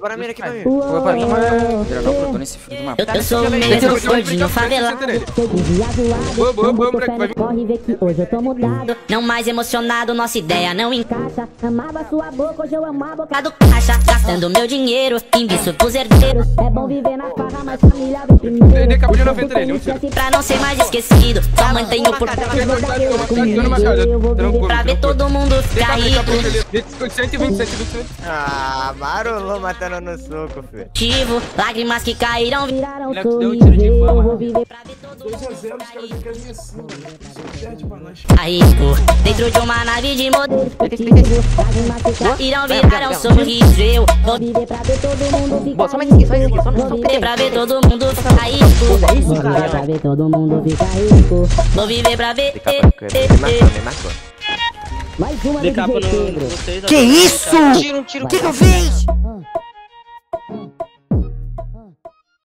Bora mira aqui pra mim. Brotou nesse filho de uma Eu, eu sou o desce, gordinho favelado. Boa, boa, boa, moleque, vai vir. Corre ver que hoje eu tô mudado. Não mais emocionado, nossa ideia não encaixa. Amava sua boca, hoje eu amo a boca do caixa. Gastando meu dinheiro, invisto pros herdeiros. É bom viver na farra, mas família vem primeiro. Ele acabou de 90 nele, um tiro. Pra não ser mais esquecido, só mantenho por viver Pra ver todo mundo ficar rico. 120, 120. Ah, marolou matando no soco, filho. Lágrimas que caíram viraram Moleque, deu um tiro de sorriso. fama. Eu vou viver pra ver todo mundo 2x0, os caras ficam assim, assim, mano. Só perde pra nós. Rico, dentro de uma nave de modelo caíram viraram sorriso Eu vou viver pra ver todo mundo ficar Boa, só mais aqui, só isso aqui, só- viver pra ver todo mundo ficar rico Vou viver pra ver todo mundo ficar rico Vou viver pra ver. Mais uma De Que isso? Tiro, um tiro. O que que eu fiz?